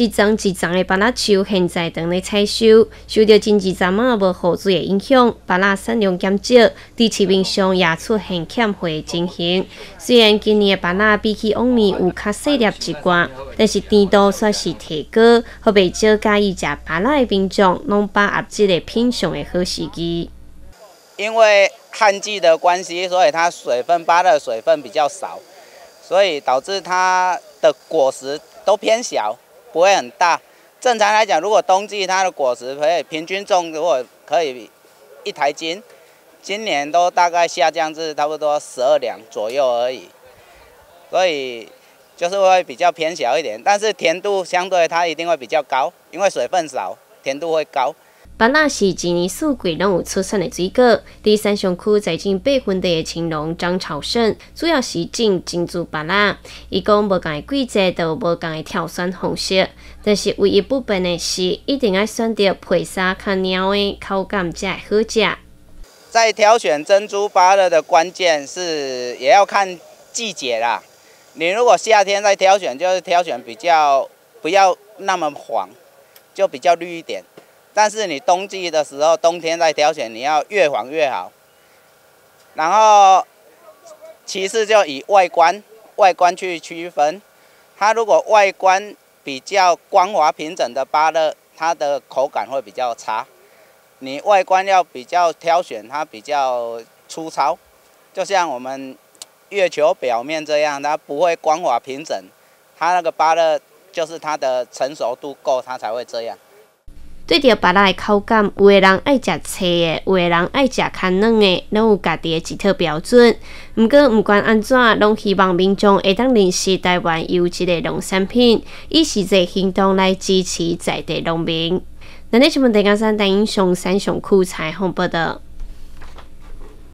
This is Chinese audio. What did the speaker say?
一丛一丛的芭乐树现在正在采收，受到经济站啊无雨水的影响，芭乐产量减少，地市面上也出现欠货情形。虽然今年的芭乐比起往年有较细粒一寡，但是甜度算是提高，好袂少介意食芭乐的品种，拢把握这个品相的好时机。因为旱季的关系，所以它水分芭乐水分比较少，所以导致它的果实都偏小，不会很大。正常来讲，如果冬季它的果实可以平均重，如果可以一台斤，今年都大概下降至差不多十二两左右而已，所以就是会比较偏小一点。但是甜度相对它一定会比较高，因为水分少，甜度会高。芭乐是一年四季拢有出产的水果。第三上区在种八分地的青龙张朝胜，主要是种珍珠芭乐。伊讲无共的季节都无共的挑选方式，但是唯一不变的是，一定要选择配沙较鸟的口感才好食。在挑选珍珠芭乐的关键是，也要看季节啦。你如果夏天在挑选，就是挑选比较不要那么黄，就比较绿一点。但是你冬季的时候，冬天在挑选，你要越黄越好。然后，其次就以外观外观去区分，它如果外观比较光滑平整的芭乐，它的口感会比较差。你外观要比较挑选，它比较粗糙，就像我们月球表面这样，它不会光滑平整。它那个芭乐就是它的成熟度够，它才会这样。对着别人的口感，有的人爱食脆的，有的人爱食较软的，拢有家己的一套标准。毋过，毋管安怎，拢希望民众会当认识台湾优质的农产品，以实际行动来支持在地农民。那你新闻台江山台英雄三雄库采访报道。